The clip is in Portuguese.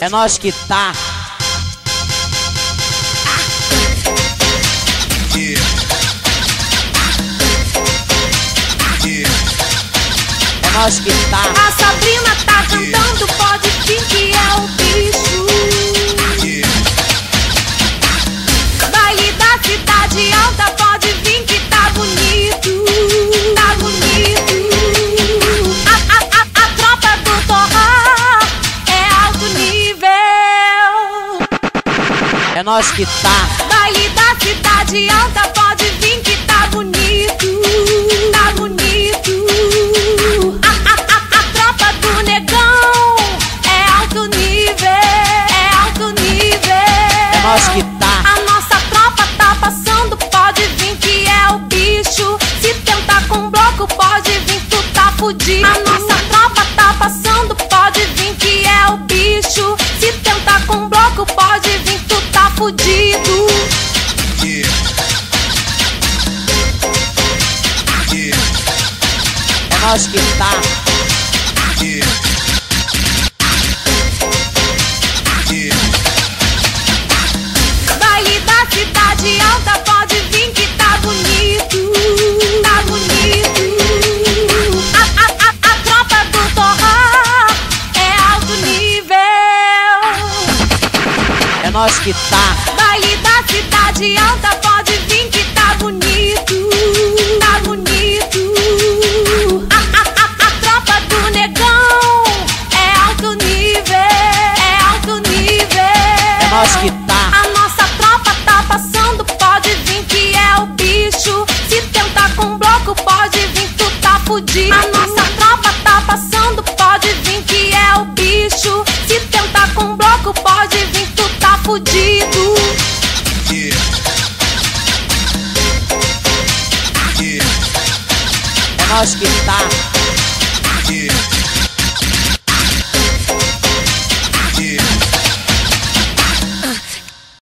É nós que tá. É nós que tá. A Sabrina tá cantando, pode vir que é o bicho. Baile da cidade alta, nós que tá. Baile da cidade alta, pode vir que tá bonito. Tá bonito. A, a, a, a tropa do negão é alto nível. É alto nível. É nós que tá. A nossa tropa tá passando, pode vir que é o bicho. Se tentar com bloco, pode vir, tu tá fudido. A nossa tropa tá passando, pode vir que é o bicho. Se tentar com bloco, pode vir, tu tá fudido. Yeah. Yeah. É nós que tá. Yeah. Baile da cidade alta, nós que tá. Baile da cidade alta, pode vir que tá bonito. fudido. Yeah. É nós que tá. Yeah.